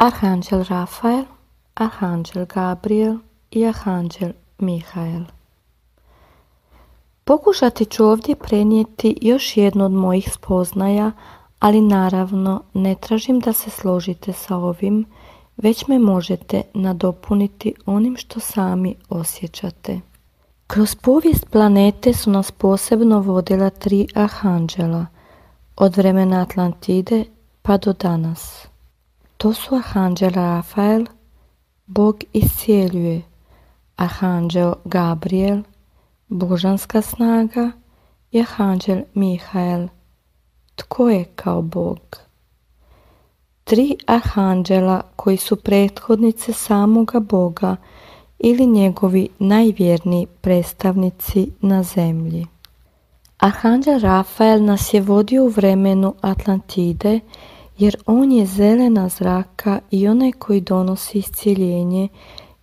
Arhanđel Rafael, Arhanđel Gabriel i Arhanđel Mihael. Pokušati ću ovdje prenijeti još jednu od mojih spoznaja, ali naravno ne tražim da se složite sa ovim, već me možete nadopuniti onim što sami osjećate. Kroz povijest planete su nas posebno vodila tri arhanđela, od vremena Atlantide pa do danas. To su arhanđel Rafael, Bog iscijeljuje, arhanđel Gabriel, božanska snaga i arhanđel Mihael, tko je kao Bog. Tri arhanđela koji su prethodnice samoga Boga ili njegovi najvjerniji predstavnici na zemlji. Arhanđel Rafael nas je vodio u vremenu Atlantide jer on je zelena zraka i onaj koji donosi iscijeljenje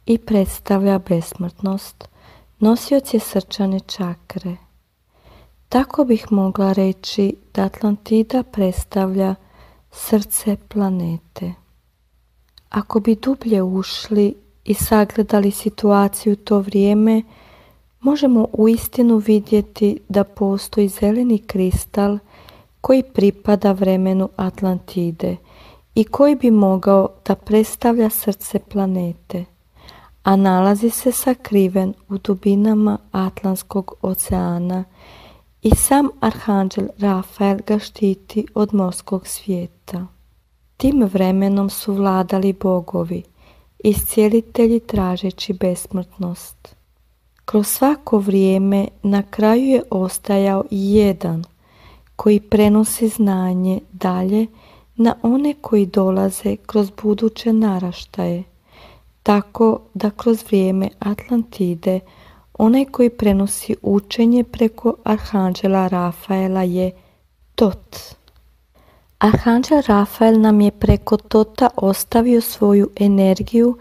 i predstavlja besmrtnost, nosioc je srčane čakre. Tako bih mogla reći da Atlantida predstavlja srce planete. Ako bi dublje ušli i sagledali situaciju to vrijeme, možemo uistinu vidjeti da postoji zeleni kristal koji pripada vremenu Atlantide i koji bi mogao da predstavlja srce planete, a nalazi se sakriven u dubinama Atlantskog oceana i sam arhanđel Rafael ga štiti od morskog svijeta. Tim vremenom su vladali bogovi, iscijelitelji tražeći besmrtnost. Kroz svako vrijeme na kraju je ostajao jedan koji prenosi znanje dalje na one koji dolaze kroz buduće naraštaje, tako da kroz vrijeme Atlantide onaj koji prenosi učenje preko Arhanđela Rafaela je Tot. Arhanđel Rafael nam je preko Tota ostavio svoju energiju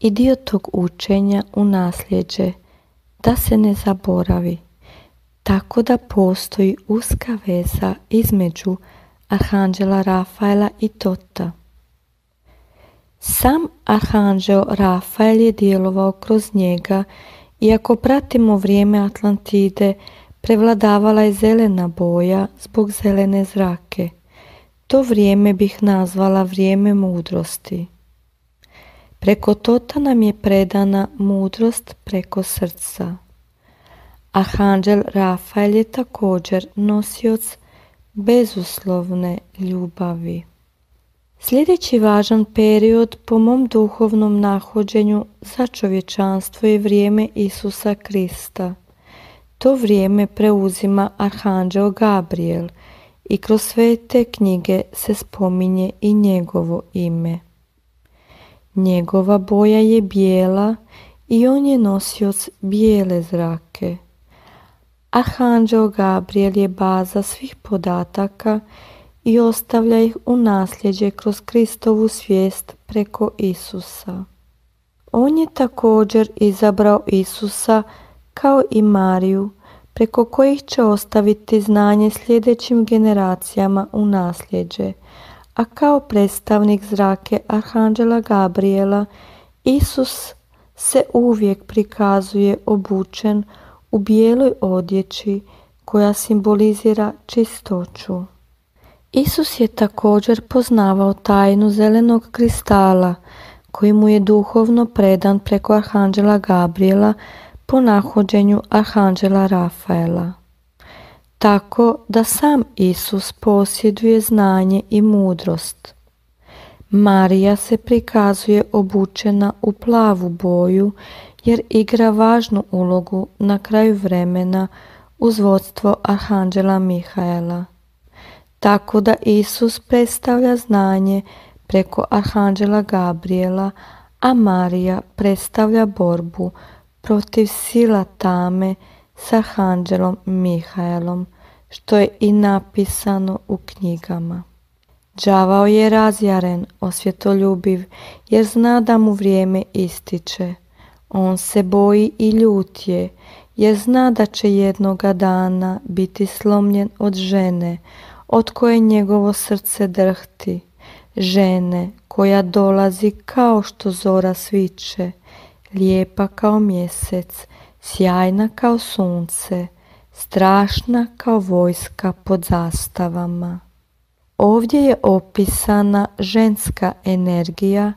i dio tog učenja u nasljeđe, da se ne zaboravi tako da postoji uska veza između Arhanđela Rafaela i Tota. Sam Arhanđeo Rafael je djelovao kroz njega i ako pratimo vrijeme Atlantide, prevladavala je zelena boja zbog zelene zrake. To vrijeme bih nazvala vrijeme mudrosti. Preko Tota nam je predana mudrost preko srca. Arhanđel Rafael je također nosioc bezuslovne ljubavi. Sljedeći važan period po mom duhovnom nahođenju za čovječanstvo je vrijeme Isusa Krista. To vrijeme preuzima Arhanđel Gabriel i kroz sve te knjige se spominje i njegovo ime. Njegova boja je bijela i on je nosioc bijele zrake. Arhanđeo Gabriel je baza svih podataka i ostavlja ih u nasljeđe kroz Kristovu svijest preko Isusa. On je također izabrao Isusa kao i Mariju, preko kojih će ostaviti znanje sljedećim generacijama u nasljeđe, a kao predstavnik zrake Arhanđela Gabriela, Isus se uvijek prikazuje obučen u bijeloj odjeći koja simbolizira čistoću. Isus je također poznavao tajnu zelenog kristala koji mu je duhovno predan preko Arhanđela Gabriela po nahođenju Arhanđela Rafaela. Tako da sam Isus posjeduje znanje i mudrost. Marija se prikazuje obučena u plavu boju jer igra važnu ulogu na kraju vremena uz vodstvo Arhanđela Mihaela. Tako da Isus predstavlja znanje preko Arhanđela Gabriela, a Marija predstavlja borbu protiv sila tame s Arhanđelom Mihaelom, što je i napisano u knjigama. Đavao je razjaren, osvjetoljubiv, jer zna da mu vrijeme ističe. On se boji i ljut je, jer zna da će jednoga dana biti slomljen od žene, od koje njegovo srce drhti, žene koja dolazi kao što zora sviće, lijepa kao mjesec, sjajna kao sunce, strašna kao vojska pod zastavama. Ovdje je opisana ženska energija,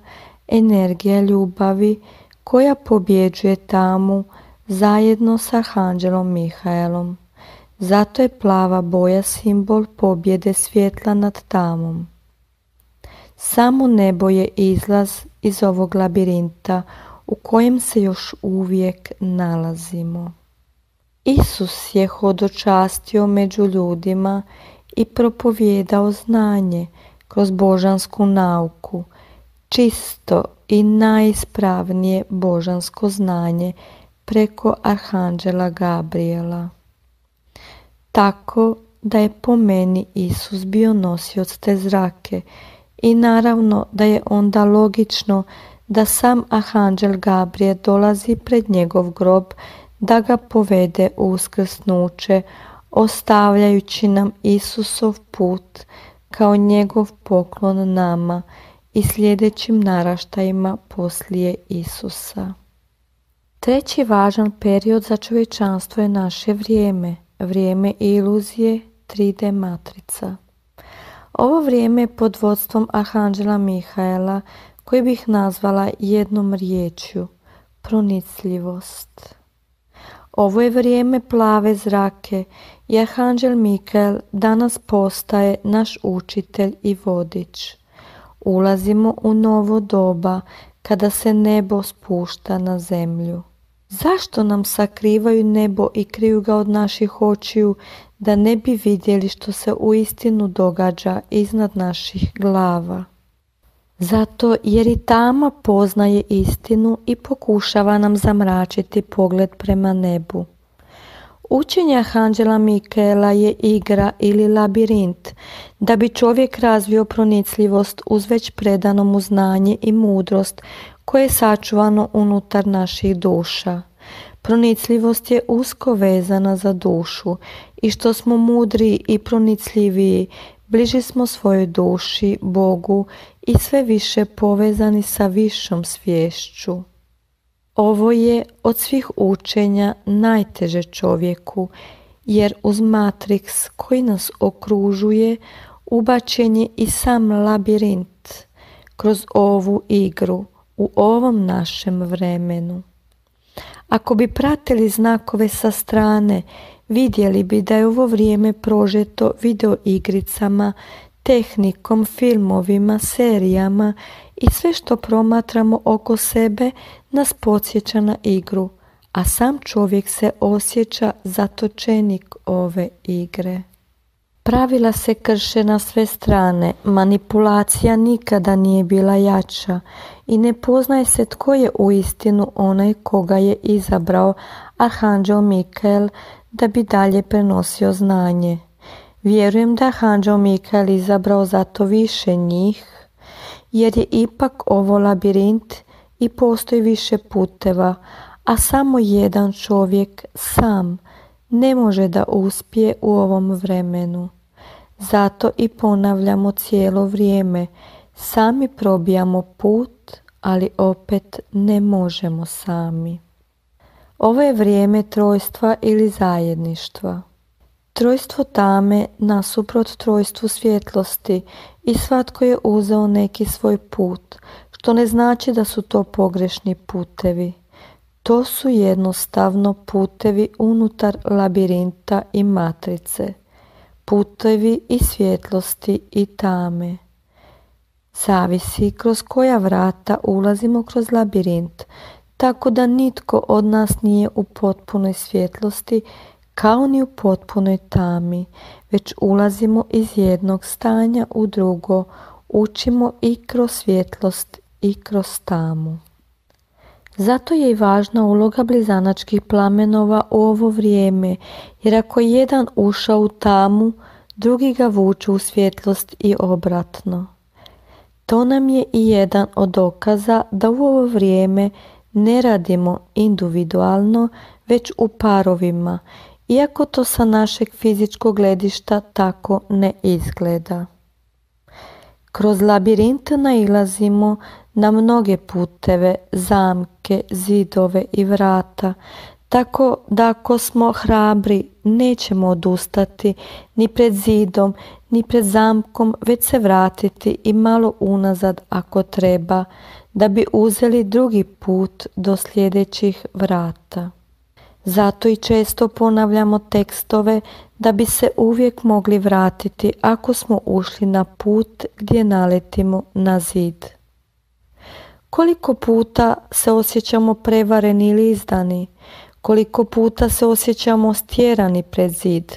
energija ljubavi koja pobjeđuje tamu zajedno sa Arhanđelom Mihaelom. Zato je plava boja simbol pobjede svjetla nad tamom. Samo nebo je izlaz iz ovog labirinta u kojem se još uvijek nalazimo. Isus je hodočastio među ljudima i propovjedao znanje kroz božansku nauku, čisto i najispravnije božansko znanje preko Arhanđela Gabriela. Tako da je po meni Isus bio nosioc te zrake i naravno da je onda logično da sam Arhanđel Gabriel dolazi pred njegov grob da ga povede u uskrsnuće, ostavljajući nam Isusov put kao njegov poklon nama i sljedećim naraštajima poslije Isusa. Treći važan period za čovječanstvo je naše vrijeme, vrijeme iluzije 3D matrica. Ovo vrijeme je pod vodstvom Arhanđela Mihaela koji bih nazvala jednom riječju, pronicljivost. Ovo je vrijeme plave zrake i Arhanđel Mikael danas postaje naš učitelj i vodič. Ulazimo u novo doba kada se nebo spušta na zemlju. Zašto nam sakrivaju nebo i kriju ga od naših očiju da ne bi vidjeli što se u istinu događa iznad naših glava? Zato jer i tama poznaje istinu i pokušava nam zamračiti pogled prema nebu. Učenje Anđela Mikaela je igra ili labirint, da bi čovjek razvio pronicljivost uz već predano mu znanje i mudrost koje je sačuvano unutar naših duša. Pronicljivost je usko vezana za dušu i što smo mudri i pronicljiviji, bliži smo svojoj duši, Bogu i sve više povezani sa višom svješću. Ovo je od svih učenja najteže čovjeku, jer uz matriks koji nas okružuje ubačen je i sam labirint kroz ovu igru u ovom našem vremenu. Ako bi pratili znakove sa strane, vidjeli bi da je ovo vrijeme prožeto video igricama, tehnikom, filmovima, serijama i sve što promatramo oko sebe nas podsjeća na igru, a sam čovjek se osjeća zatočenik ove igre. Pravila se krše na sve strane, manipulacija nikada nije bila jača i ne poznaje se tko je uistinu onaj koga je izabrao Arhanđel Mikael da bi dalje prenosio znanje. Vjerujem da je Arhanđel Mikael izabrao zato više njih, jer je ipak ovo labirint i postoji više puteva, a samo jedan čovjek sam ne može da uspije u ovom vremenu. Zato i ponavljamo cijelo vrijeme. Sami probijamo put, ali opet ne možemo sami. Ovo je vrijeme trojstva ili zajedništva. Trojstvo tame nasuprot trojstvu svjetlosti i svatko je uzeo neki svoj put, što ne znači da su to pogrešni putevi. To su jednostavno putevi unutar labirinta i matrice putevi i svjetlosti i tame. Zavisi kroz koja vrata ulazimo kroz labirint, tako da nitko od nas nije u potpunoj svjetlosti kao ni u potpunoj tami, već ulazimo iz jednog stanja u drugo, učimo i kroz svjetlost i kroz tamu. Zato je i važna uloga blizanačkih plamenova u ovo vrijeme, jer ako je jedan ušao u tamu, drugi ga vuču u svjetlost i obratno. To nam je i jedan od dokaza da u ovo vrijeme ne radimo individualno, već u parovima, iako to sa našeg fizičkog gledišta tako ne izgleda. Kroz labirint nailazimo na mnoge puteve, zamke, zidove i vrata, tako da ako smo hrabri nećemo odustati ni pred zidom, ni pred zamkom, već se vratiti i malo unazad ako treba, da bi uzeli drugi put do sljedećih vrata. Zato i često ponavljamo tekstove da bi se uvijek mogli vratiti ako smo ušli na put gdje naletimo na zid. Koliko puta se osjećamo prevareni ili izdani, koliko puta se osjećamo stjerani pred zid.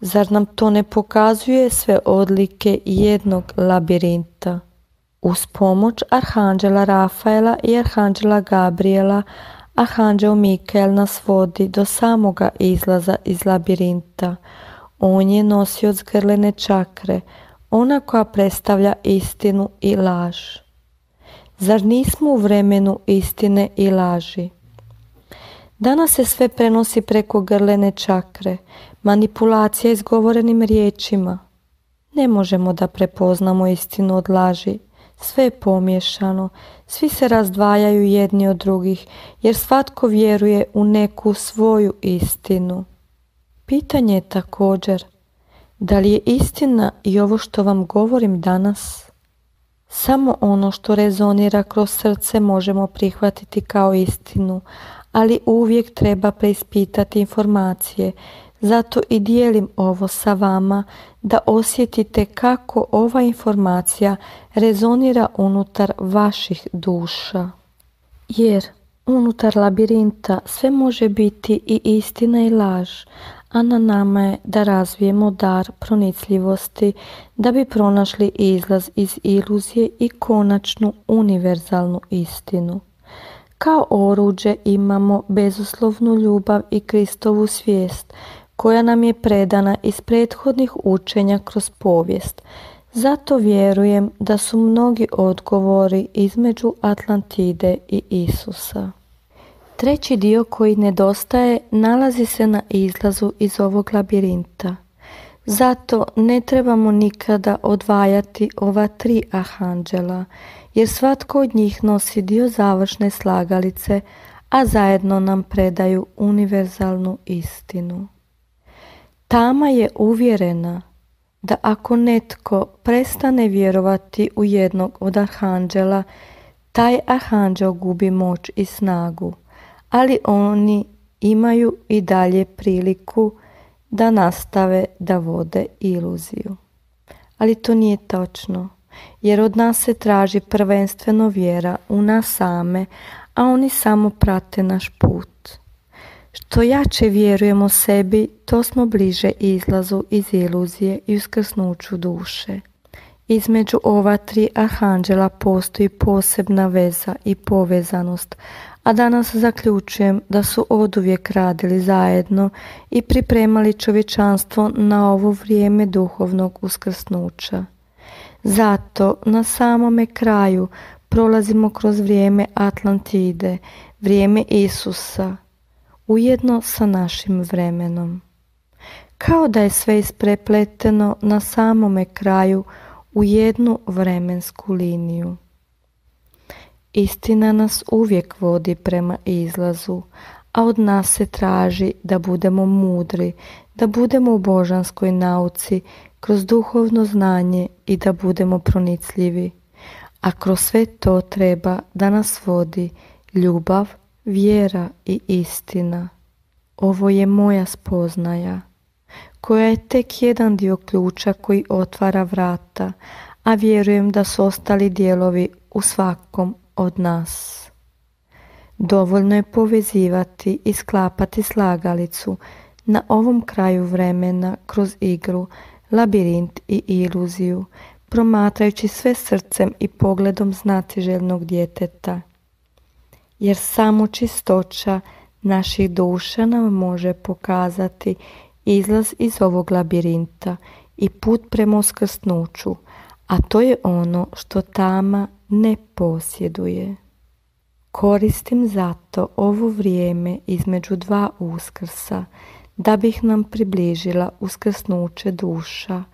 Zar nam to ne pokazuje sve odlike jednog labirinta? Uz pomoć Arhanđela Rafaela i Arhanđela Gabriela, Arhanđel Mikael nas vodi do samoga izlaza iz labirinta. On je nosio zgrlene čakre, ona koja predstavlja istinu i laž. Zar nismo u vremenu istine i laži? Danas se sve prenosi preko grlene čakre, manipulacija izgovorenim riječima. Ne možemo da prepoznamo istinu od laži. Sve je pomješano, svi se razdvajaju jedni od drugih, jer svatko vjeruje u neku svoju istinu. Pitanje je također, da li je istina i ovo što vam govorim danas? Samo ono što rezonira kroz srce možemo prihvatiti kao istinu, ali uvijek treba preispitati informacije. Zato i dijelim ovo sa vama da osjetite kako ova informacija rezonira unutar vaših duša. Jer unutar labirinta sve može biti i istina i laž, a na nama je da razvijemo dar pronicljivosti da bi pronašli izlaz iz iluzije i konačnu univerzalnu istinu. Kao oruđe imamo bezuslovnu ljubav i Kristovu svijest koja nam je predana iz prethodnih učenja kroz povijest. Zato vjerujem da su mnogi odgovori između Atlantide i Isusa. Treći dio koji nedostaje nalazi se na izlazu iz ovog labirinta. Zato ne trebamo nikada odvajati ova tri ahanđela, jer svatko od njih nosi dio završne slagalice, a zajedno nam predaju univerzalnu istinu. Tama je uvjerena da ako netko prestane vjerovati u jednog od arhanđela, taj arhanđel gubi moć i snagu, ali oni imaju i dalje priliku da nastave da vode iluziju. Ali to nije točno, jer od nas se traži prvenstveno vjera u nas same, a oni samo prate naš put. Što jače vjerujemo sebi, to smo bliže izlazu iz iluzije i uskrsnuću duše. Između ova tri arhanđela postoji posebna veza i povezanost, a danas zaključujem da su oduvijek radili zajedno i pripremali čovječanstvo na ovo vrijeme duhovnog uskrsnuća. Zato na samome kraju prolazimo kroz vrijeme Atlantide, vrijeme Isusa, ujedno sa našim vremenom. Kao da je sve isprepleteno na samome kraju u jednu vremensku liniju. Istina nas uvijek vodi prema izlazu, a od nas se traži da budemo mudri, da budemo u božanskoj nauci, kroz duhovno znanje i da budemo pronicljivi. A kroz sve to treba da nas vodi ljubav, vjera i istina. Ovo je moja spoznaja, koja je tek jedan dio ključa koji otvara vrata, a vjerujem da su ostali dijelovi u svakom od nas. Dovoljno je povezivati i sklapati slagalicu na ovom kraju vremena kroz igru, labirint i iluziju, promatrajući sve srcem i pogledom znatiželjnog djeteta. Jer samo čistoća naših duša nam može pokazati izlaz iz ovog labirinta i put prema uskrsnuću, a to je ono što tama ne posjeduje. Koristim zato ovo vrijeme između dva uskrsa da bih nam približila uskrsnuće duša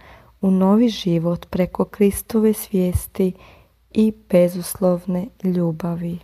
u novi život preko Kristove svijesti i bezuslovne ljubavi.